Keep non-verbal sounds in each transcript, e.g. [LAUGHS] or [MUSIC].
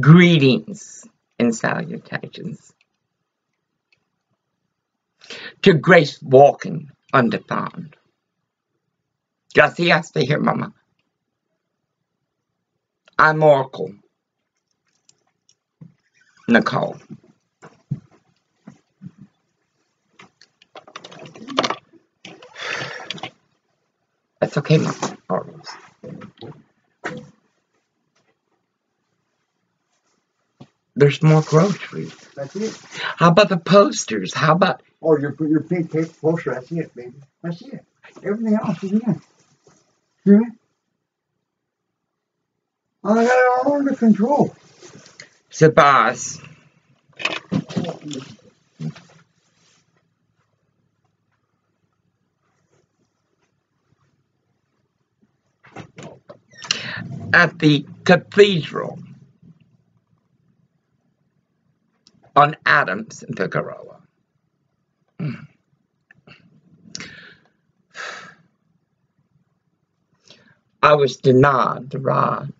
Greetings and salutations. To Grace walking undefined. Gracias, stay here, Mama. I'm Oracle. Nicole. That's okay, Mama. Oracle. There's more groceries. That's it. How about the posters? How about Oh, your your pink tape poster. That's it, baby. That's it. Everything else is in. See it? I got it all under control. Sabas? At the cathedral on Adams in Figueroa. I was denied the ride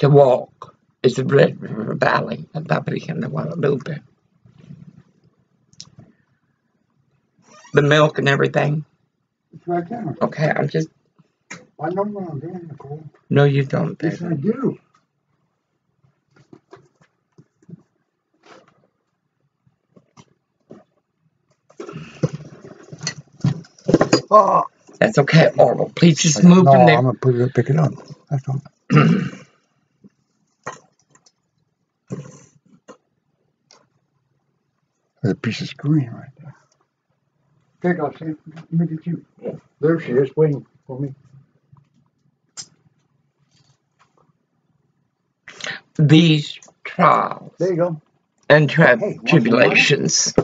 to walk is the Red River Valley of Paprika and Guadalupe. The milk and everything. It's right there. Okay, I'm just I know what I'm doing, Nicole. no you don't Yes. I do. Oh, That's okay, Orville. Please just move no, from there. I'm gonna put it, pick it up. That's all. [CLEARS THROAT] There's a piece of screen right there. Take off, see. Let me get you. There she is, waiting for me. These trials There you go. and tri- Hey, tribulations.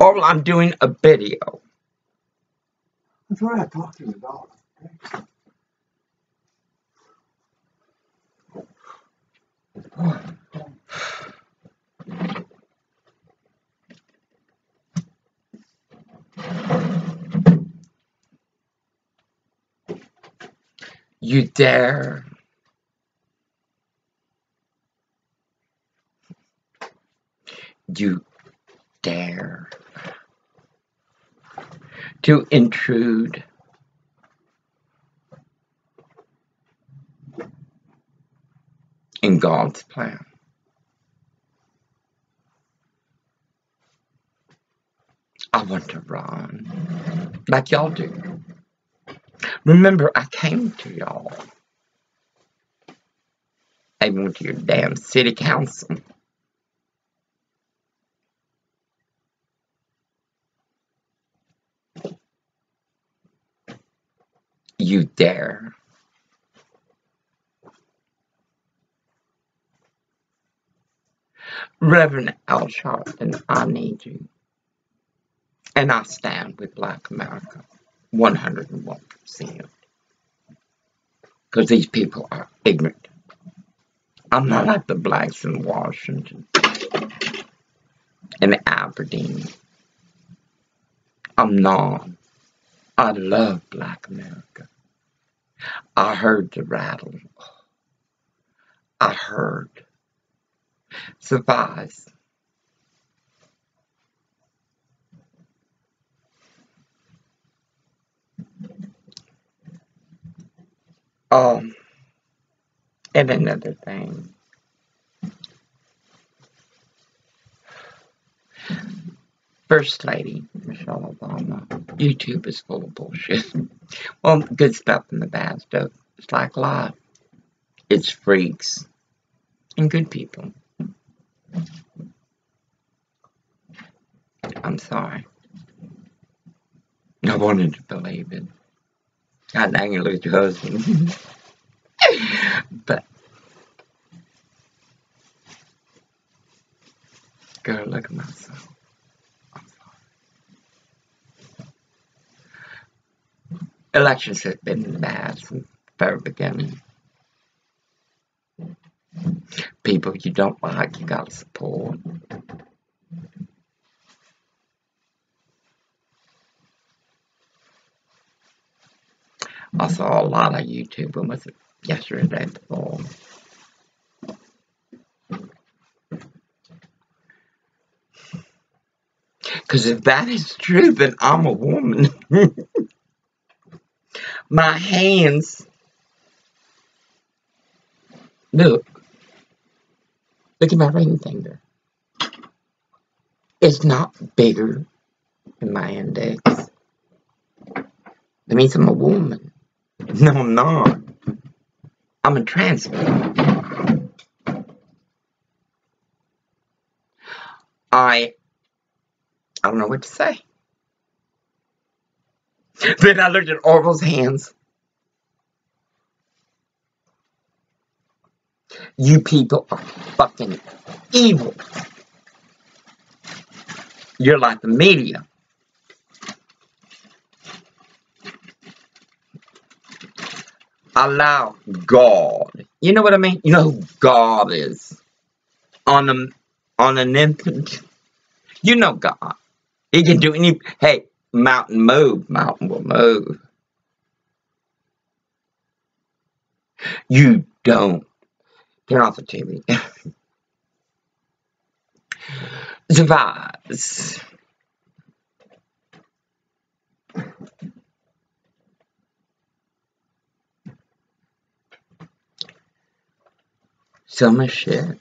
Orville, I'm doing a video. That's why I talked to dog. okay? You dare. You dare to intrude in God's plan. I want to run like y'all do. Remember, I came to y'all. I went to your damn city council. You dare. Reverend Al Sharpton, I need you. And I stand with Black America 101%. Because these people are ignorant. I'm not like the blacks in Washington and Aberdeen. I'm not. I love Black America. I heard the rattle. I heard. Surprise. Um, and another thing. First Lady Michelle Obama. YouTube is full of bullshit. well, good stuff and the bad stuff. It's like life. It's freaks and good people. I'm sorry. I wanted to believe it. God dang it, lose your husband. [LAUGHS] but, girl, look at myself. elections has been bad from the very beginning. People you don't like, you gotta support. I saw a lot of YouTube was yesterday before. Because if that is true, then I'm a woman. [LAUGHS] my hands. Look. Look at my ring finger. It's not bigger than my index. That means I'm a woman. No, I'm not. I'm a trans woman. I I don't know what to say. [LAUGHS] Then I looked at Orville's hands. You people are fucking evil. You're like the media. Allow God. You know what I mean? You know who God is. On a on an infant. You know God. He can do any hey, mountain move, mountain will move. You don't. Turn off the TV. [LAUGHS] Devise. Some shit.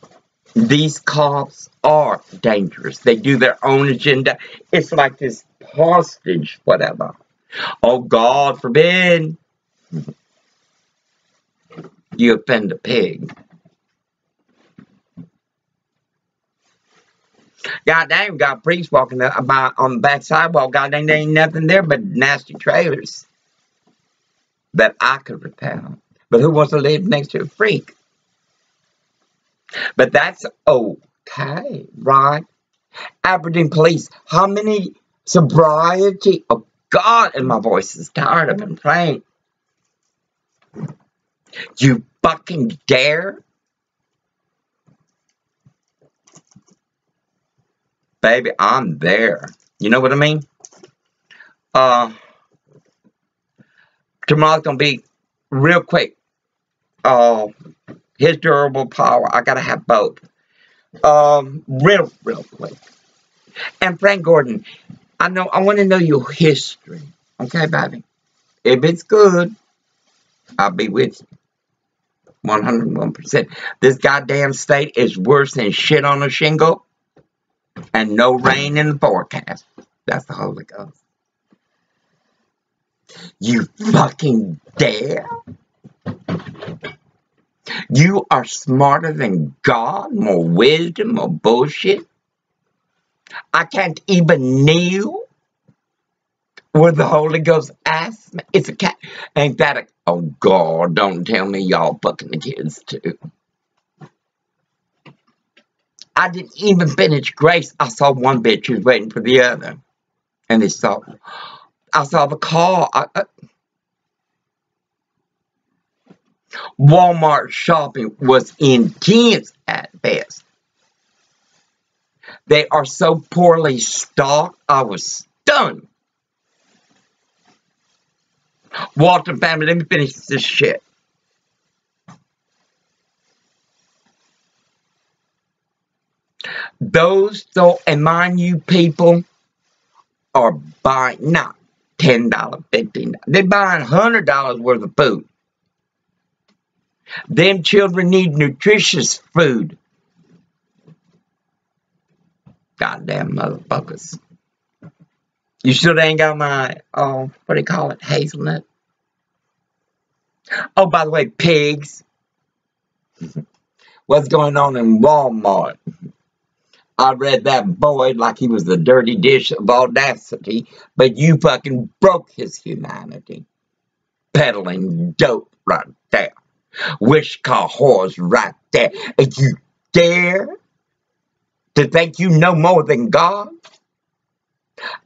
These cops are dangerous. They do their own agenda. It's like this hostage, whatever. Oh, God forbid you offend a pig. God dang, got priests walking about on the back sidewalk. God dang, there ain't nothing there but nasty trailers that I could repel. But who wants to live next to a freak? But that's okay, right? Aberdeen police, how many sobriety? Oh, God, and my voice is tired. I've been praying. You fucking dare? Baby, I'm there. You know what I mean? Uh, tomorrow's gonna be real quick. Uh, his durable power. I gotta have both. Um, real, real quick. And Frank Gordon, I know I want to know your history. Okay, baby. If it's good, I'll be with you. 101%. This goddamn state is worse than shit on a shingle and no rain in the forecast. That's the Holy Ghost. You fucking dare? You are smarter than God, more wisdom, more bullshit. I can't even kneel where the Holy Ghost asks me. It's a cat. Ain't that a. Oh, God, don't tell me y'all fucking the kids too. I didn't even finish grace. I saw one bitch who's waiting for the other. And they saw. I saw the car. I, I, Walmart shopping was intense. They are so poorly stocked, I was stunned. Walton family, let me finish this shit. Those, so, and mind you, people are buying not $10, 15, they're buying $100 worth of food. Them children need nutritious food. Goddamn motherfuckers. You still ain't got my, oh, what do you call it, hazelnut? Oh, by the way, pigs. [LAUGHS] What's going on in Walmart? I read that boy like he was the dirty dish of audacity, but you fucking broke his humanity. Peddling dope right there. Wish car horse right there. And you dare to think you know more than God?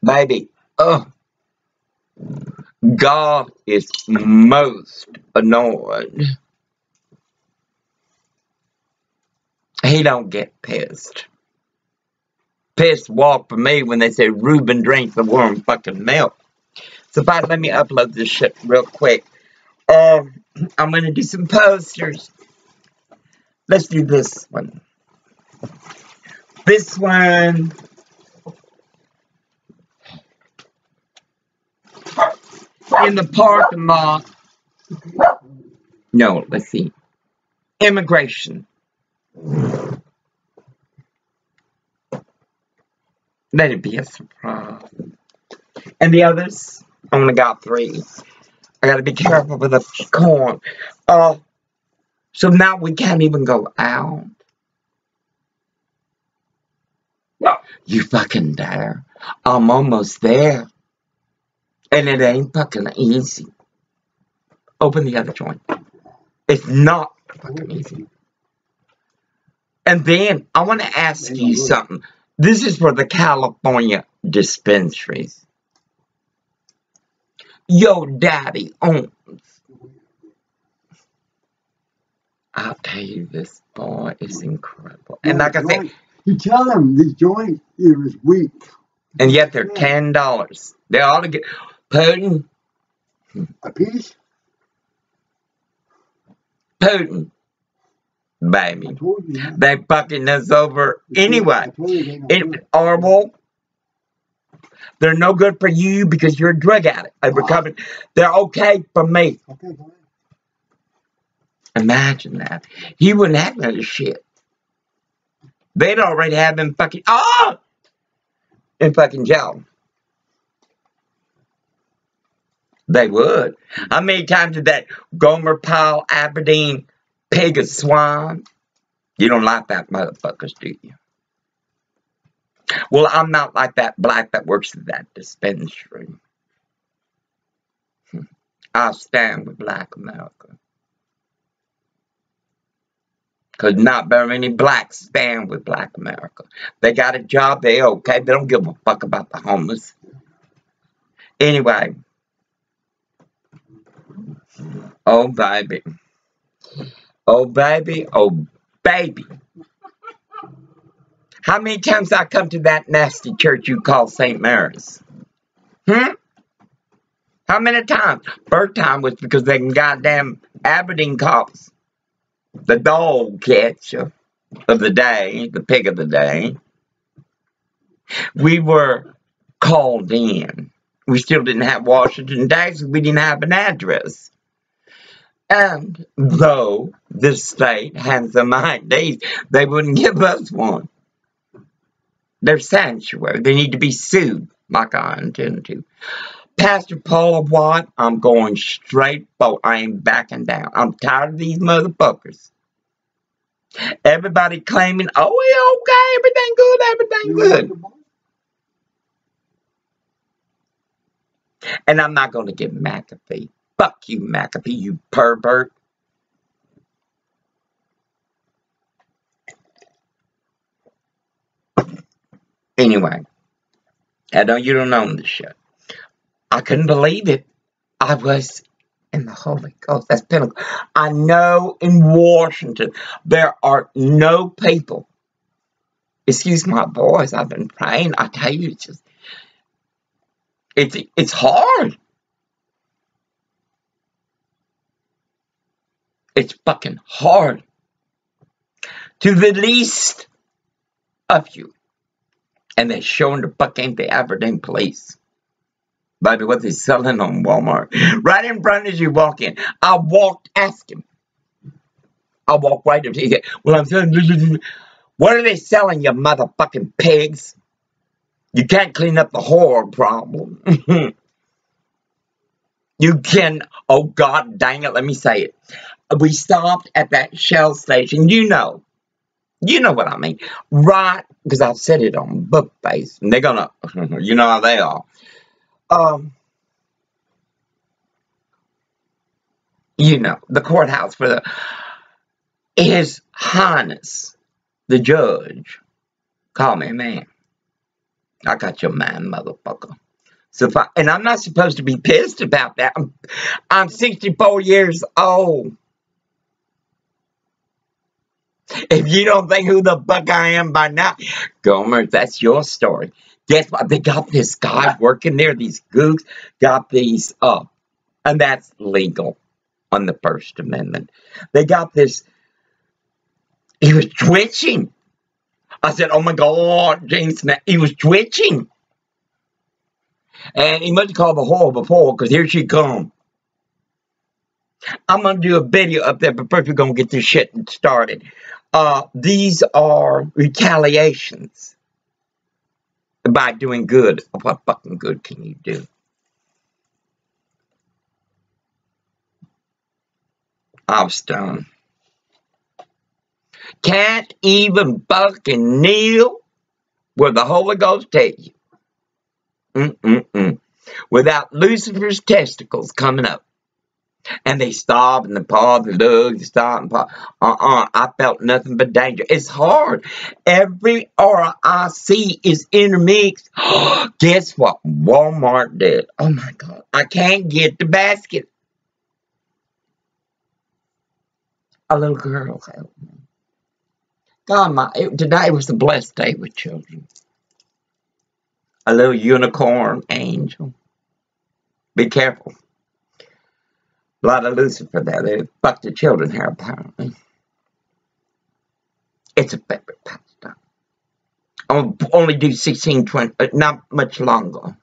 Baby, uh, God is most annoyed. He don't get pissed. Pissed walk for me when they say Reuben drinks the warm fucking milk. So, if let me upload this shit real quick. Um, I'm to do some posters. Let's do this one. This one. In the parking lot. No, let's see. Immigration. Let it be a surprise. And the others? I only got three. I gotta be careful with the corn. Uh, so now we can't even go out. You fucking dare. I'm almost there. And it ain't fucking easy. Open the other joint. It's not fucking easy. And then I want to ask you something. This is for the California dispensaries. Yo, daddy owns. I'll tell you, this boy is incredible. And like I said, You tell them the joint it was weak. and yet they're ten dollars. They ought to get Putin, A piece? Putin, baby. They fucking us over anyway. told you they don't do It, horrible. They're no good for you because you're a drug addict. They're recovering. They're okay for me. Okay. Imagine that. He wouldn't have this shit. They'd already have him fucking oh in fucking jail. They would. How many times did that Gomer Pyle Aberdeen pig of swine? You don't like that motherfuckers, do you? Well, I'm not like that black that works at that dispensary. Hmm. I stand with black America. Because not very many blacks stand with black America. They got a job, they okay. They don't give a fuck about the homeless. Anyway. Oh, baby. Oh, baby. Oh, baby. How many times I come to that nasty church you call St. Mary's? Hmm? How many times? First time was because they can goddamn Aberdeen cops the dog catcher of the day, the pig of the day, we were called in. We still didn't have Washington Days. We didn't have an address. And though the state has some IDs, they wouldn't give us one. They're sanctuary. They need to be sued, like I intend to. Pastor Paula White, I'm going straight for I ain't backing down. I'm tired of these motherfuckers. Everybody claiming, oh, we okay, everything good, everything good. like the ball? And I'm not going to give McAfee. Fuck you, McAfee, you pervert. Anyway, I know you don't own this shit. I couldn't believe it. I was in the Holy Ghost. That's Pentecost. I know in Washington there are no people. Excuse my voice. I've been praying. I tell you, it's just it's it's hard. It's fucking hard. To the least of you. And they're showing the fucking the Aberdeen police. Baby, what they selling on Walmart. Right in front as you walk in. I walked, ask him. I walked right up to him. Well, I'm selling. What are they selling, you motherfucking pigs? You can't clean up the horror problem. [LAUGHS] you can, oh God dang it, let me say it. We stopped at that Shell station. You know, you know what I mean. Right, because I've said it on Bookface, and they're gonna, [LAUGHS] you know how they are. Um, you know, the courthouse for the His Highness, the judge, call me man. I got your man, motherfucker. So I, and I'm not supposed to be pissed about that. I'm, I'm 64 years old. If you don't think who the fuck I am by now, Gomer, that's your story. Guess what? They got this guy working there. These gooks got these up, and that's legal on the First Amendment. They got this. He was twitching. I said, "Oh my God, James!" He was twitching. And he must have called the whore before, because here she come. I'm going to do a video up there, but first we're going to get this shit started. Uh, these are retaliations by doing good. What fucking good can you do? I'm stunned. Can't even fucking kneel where the Holy Ghost tell you. Mm-mm-mm. Without Lucifer's testicles coming up. And they stop and the paw, the lug, they stop and paw. Uh-uh, I felt nothing but danger. It's hard. Every aura I see is intermixed. [GASPS] Guess what? Walmart did. Oh my God. I can't get the basket. A little girl helped me. God, my, it, today was a blessed day with children. A little unicorn angel. Be careful. A lot of Lucifer there. They fuck the children here, apparently. It's a favorite pastime. I'll only do 16, 20, uh, not much longer.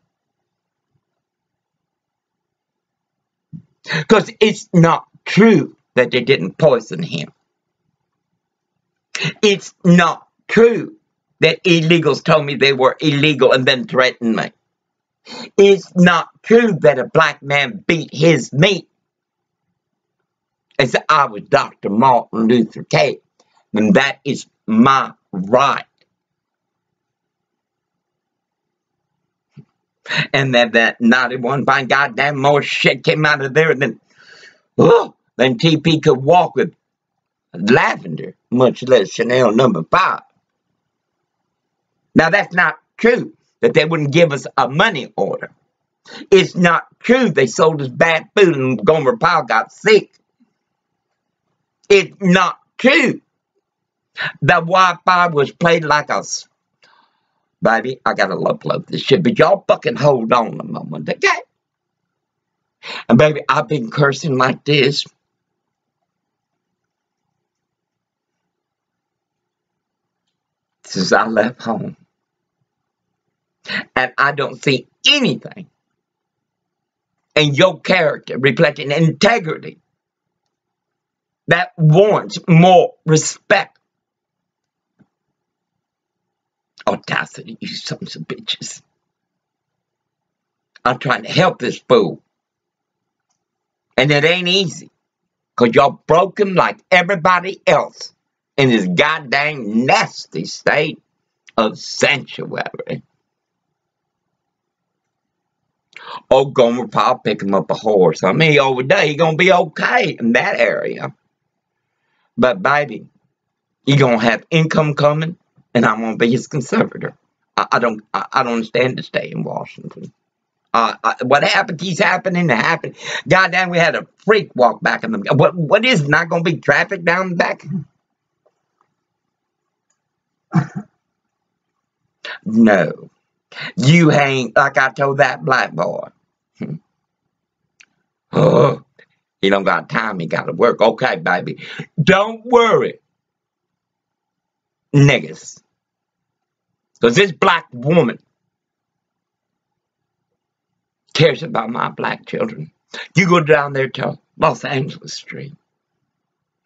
Because it's not true that they didn't poison him. It's not true that illegals told me they were illegal and then threatened me. It's not true that a black man beat his meat as I was Dr. Martin Luther King. And that is my right. And then that 91 fine goddamn more shit came out of there than, oh, than TP could walk with lavender, much less Chanel number five. Now, that's not true that they wouldn't give us a money order. It's not true they sold us bad food and Gomer Pyle got sick. It's not true. The Wi-Fi was played like a... Baby, I gotta upload this shit, but y'all fucking hold on a moment, okay? And baby, I've been cursing like this since I left home. And I don't see anything in your character reflecting integrity that warrants more respect. Audacity, you sons of bitches. I'm trying to help this fool. And it ain't easy. Because y'all broken like everybody else in this goddamn nasty state of sanctuary. Oh, Gomer Pyle pick him up a horse. I mean, over there, he gonna be okay in that area. But baby, he gonna have income coming, and I'm gonna be his conservator. I, I don't, I, I, don't stand to stay in Washington. Uh, I, what happened keeps happening to happen. Goddamn, we had a freak walk back in the. What, what is not gonna be traffic down the back? no. You ain't, like I told that black boy. oh, he don't got time, he got to work. Okay, baby. Don't worry. Niggas. Because this black woman cares about my black children. You go down there to Los Angeles Street.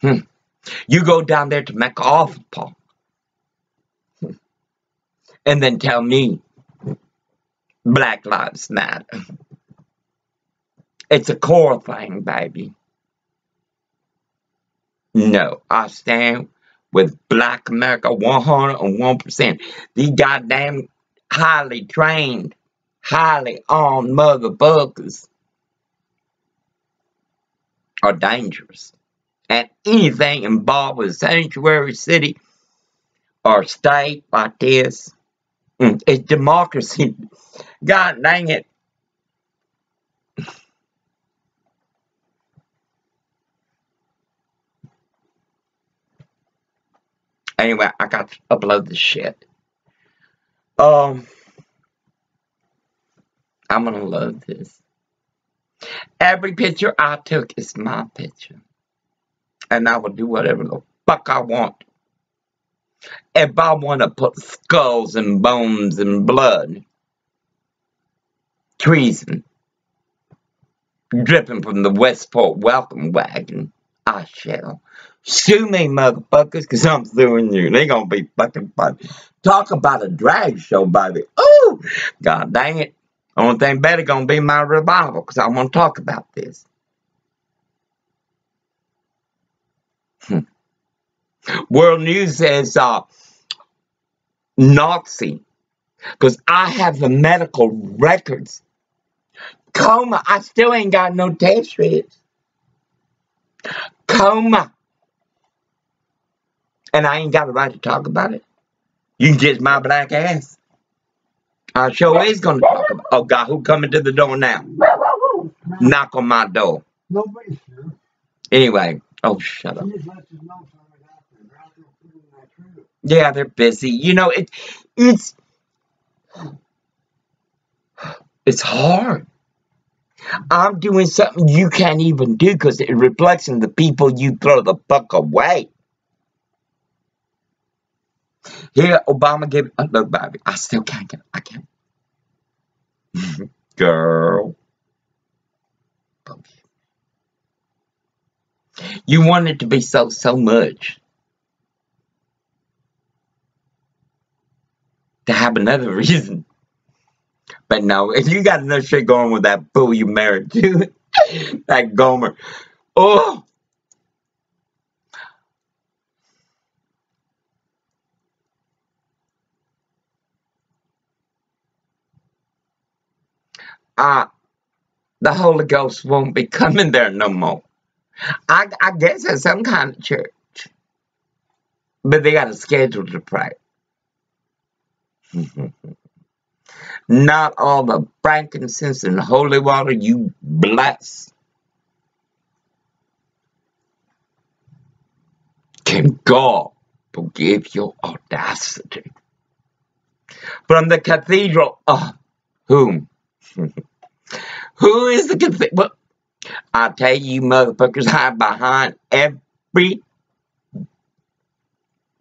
Hmm. You go down there to MacArthur Park and then tell me Black Lives Matter. It's a core thing, baby. No, I stand with Black America 101%. These goddamn highly trained, highly armed motherfuckers are dangerous. And anything involved with sanctuary city or state like this Mm, it's democracy. [LAUGHS] God dang it. Anyway, I got to upload this shit. Um, I'm gonna love this. Every picture I took is my picture. And I will do whatever the fuck I want if I want to put skulls and bones and blood treason dripping from the Westport welcome wagon. I shall. Sue me, motherfuckers, because I'm suing you. They gonna be fucking fun. Talk about a drag show, baby. Oh, god dang it. Only thing better gonna be my revival, because I want to talk about this. Hmm. World News says uh, Nazi, because I have the medical records. Coma, I still ain't got no test strips. Coma. And I ain't got the right to talk about it. You can my black ass. I sure is gonna talk about Oh God, who coming to the door now? Knock on my door. Nobody's here. Anyway, oh shut up. She just lets us know something's happening. They're out there putting that tree. Yeah, they're busy. You know, it it's it's hard. I'm doing something you can't even do because it reflects on the people you throw the fuck away. Here, Obama gave uh, look, baby. I still can't get. It. I can't. Girl, you want it to be so so much to have another [LAUGHS] reason. But no, if you got enough shit going with that fool you married to, [LAUGHS] that Gomer, oh, uh, the Holy Ghost won't be coming there no more. I, I guess at some kind of church. But they got a schedule to pray. [LAUGHS] Not all the frankincense and holy water you bless can God forgive your audacity. From the cathedral of whom? [LAUGHS] Who is the cathedral? Well, I tell you, motherfuckers, hide behind every.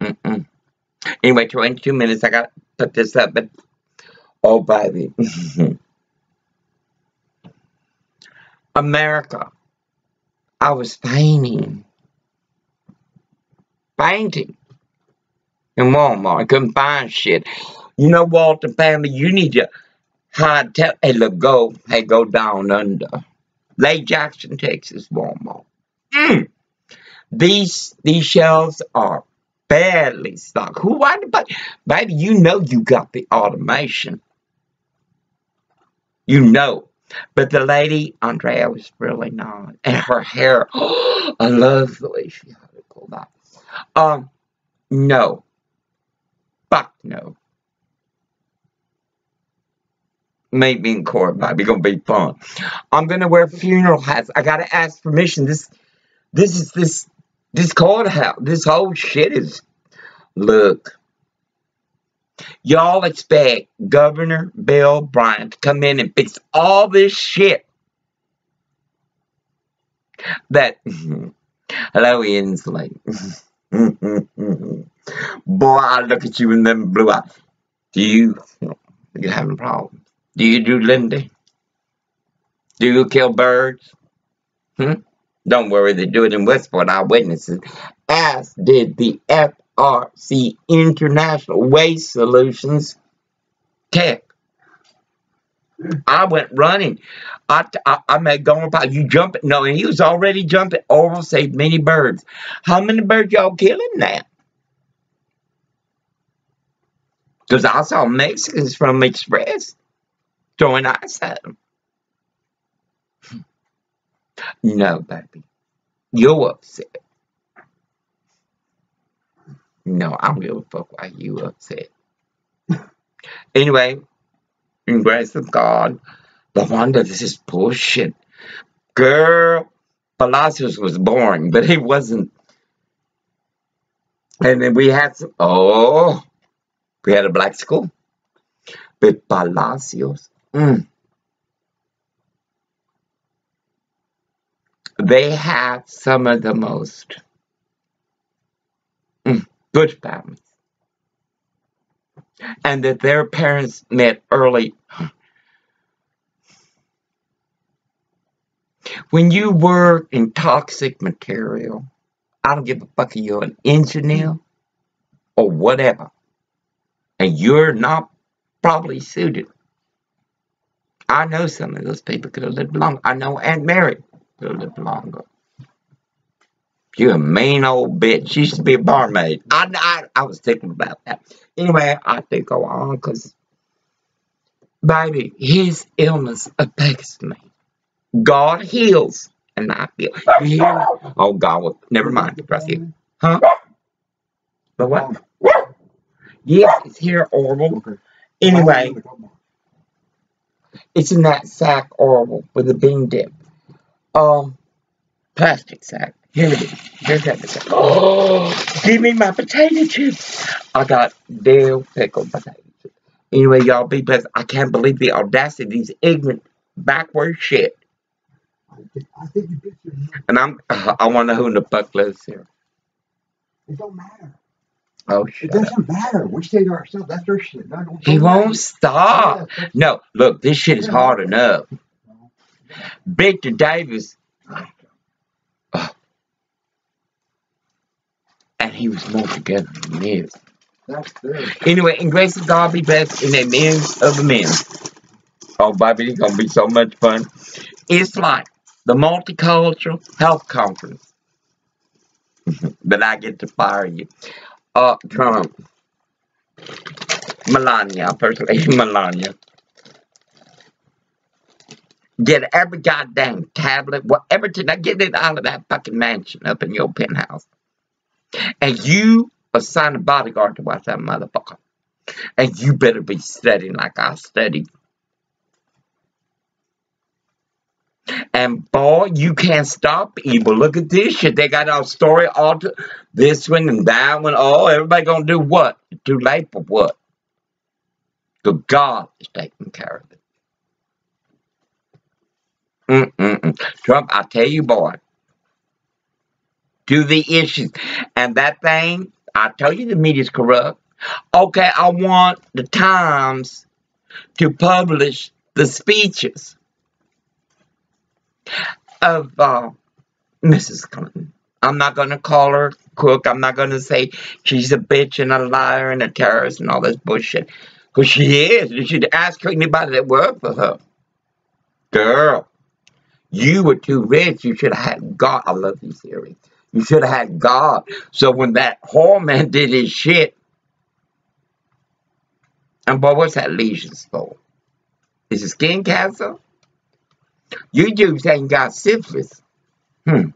Mm-mm. Anyway, 22 minutes. I got to put this up, but oh, baby. [LAUGHS] America. I was fainting. Fainting. In Walmart. I couldn't find shit. You know, Walton family, you need to hide. Tell, hey, look, go. Hey, go down under. Lake Jackson, Texas, Walmart. Mm. These these shelves are badly stocked. Who why but baby, you know you got the automation. You know. But the lady, Andrea, was really not. And her hair, [GASPS] I love the way she had it pulled out. Um, no. Fuck no. Maybe in court, baby, gonna be fun. I'm gonna wear funeral hats. I gotta ask permission. This, this is this, this courthouse. This whole shit is. Look, y'all expect Governor Bill Bryant to come in and fix all this shit. That. [LAUGHS] Hello, Inslee. [LAUGHS] Boy, I look at you in them blue eyes. Do you, you having problems? Do you do Lindy? Do you kill birds? Hmm? Don't worry, they do it in Westport Eyewitnesses, as did the FRC International Waste Solutions Tech. I went running. I, I, I made Gomer Pyle. You jumping? No, and he was already jumping. Oral saved many birds. How many birds y'all killing now? Because I saw Mexicans from Express throwing ice at them. No, baby. You're upset. No, I don't give a fuck why you upset. anyway, in grace of God, the wonder this is bullshit. Girl, Palacios was boring, but he wasn't. And then we had some, oh, we had a black school. But Palacios, mm, they have some of the most mm, good families. And that their parents met early. When you work in toxic material, I don't give a fuck if you're an engineer or whatever, and you're not probably suited. I know some of those people could have lived longer. I know Aunt Mary could have lived longer. You a mean old bitch. She used to be a barmaid. I, I, I was thinking about that. Anyway, I think go on because, baby, his illness affects me. God heals and I feel. You hear me? Oh, God. Well, never mind. Right here. Huh? But what? Yes, it's here, Orville. Anyway, it's in that sack, Orville, with the bean dip. Um, plastic sack. Here it is. Here's that sack. [GASPS] Oh, give me my potato chips. I got dill pickled potato chips. Anyway, y'all be blessed. I can't believe the audacity of these ignorant, backward shit. I think, I think you bitch. And I'm, I wonder who in the fuck lives here. It don't matter. Oh, It doesn't matter. We stay to ourselves. That's their shit. Don't, He won't matter. stop. Yeah, No, look, this shit is hard enough. Victor Davis, and he was more together than this. Anyway, in grace of God be blessed in the means of the men. Oh, baby, it's gonna be so much fun. It's like the multicultural health conference. [LAUGHS] but I get to fire you. Uh, Trump. Melania, personally, [LAUGHS] Melania. Get every goddamn tablet, whatever, to get it out of that fucking mansion up in your penthouse. And you assign a bodyguard to watch that motherfucker. And you better be studying like I studied. And boy, you can't stop evil. Look at this shit. They got our story all to this one and that one. Oh, everybody gonna do what? Too late for what? The God is taking care of it. Mm-mm-mm. Trump, I tell you, boy, to the issues. And that thing, I tell you the media's corrupt. Okay, I want the Times to publish the speeches of uh, Mrs. Clinton. I'm not going to call her crook. I'm not going to say she's a bitch and a liar and a terrorist and all this bullshit. Because she is. You should ask anybody that worked for her. Girl, you were too rich. You should have had God. I love these theories. You should have had God. So when that whore man did his shit, and boy, what's that lesions for? Is it skin cancer? You dudes ain't got syphilis. Hmm.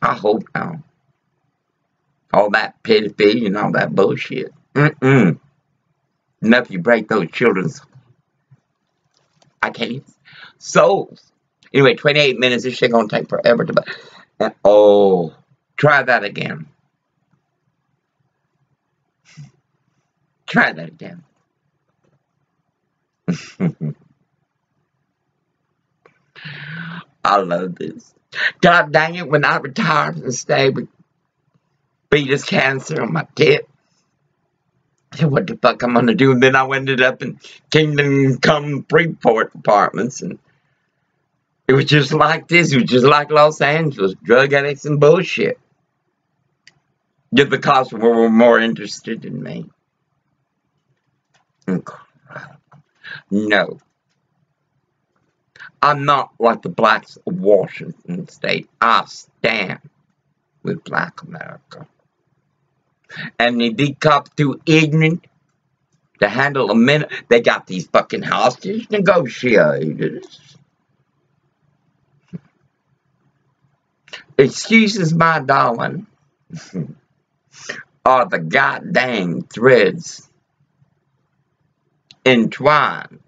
I hope not. All that pedophilia and all that bullshit. Mm-mm. Enough you break those children's I can't souls. Anyway, 28 minutes. This shit gonna take forever to oh try that again. Try that again. [LAUGHS] I love this. God dang it, when I retire and stay with Beatus cancer on my tip. Said, what the fuck I'm gonna do? And then I ended up in Kingdom Come Freeport apartments and it was just like this. It was just like Los Angeles, drug addicts and bullshit. Just because we were more interested in me. Incredible. No. I'm not like the blacks of Washington State. I stand with black America. And they be cop too ignorant to handle a minute. They got these fucking hostage negotiators. Excuses, my darling, [LAUGHS] are the goddamn threads entwined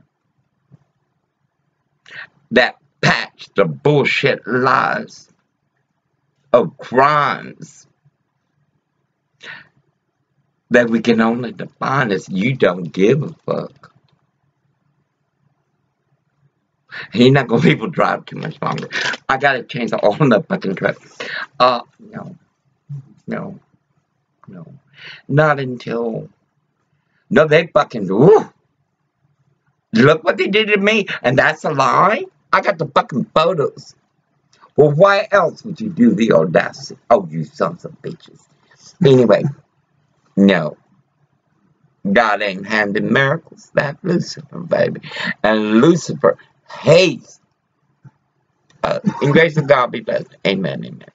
that patch the bullshit lies of crimes that we can only define as you don't give a fuck. You're not gonna be able to drive too much longer. I gotta change oil the fucking truck. Uh, no, no, no, not until. No, they fucking. Look what they did to me, and that's a lie. I got the fucking photos. Well, why else would you do the audacity? Oh, you sons of bitches. Anyway, [LAUGHS] no. God ain't handing miracles. That Lucifer, baby. And Lucifer hates. Uh, in grace of God be blessed. Amen, amen.